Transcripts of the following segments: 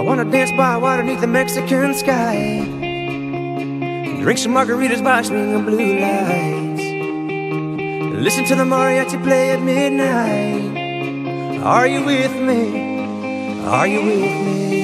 wanna dance by water beneath the Mexican sky. Drink some margaritas by swinging blue lights. Listen to the mariachi play at midnight. Are you with me? Are you with me?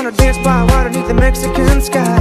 Wanna dance by water beneath the Mexican sky.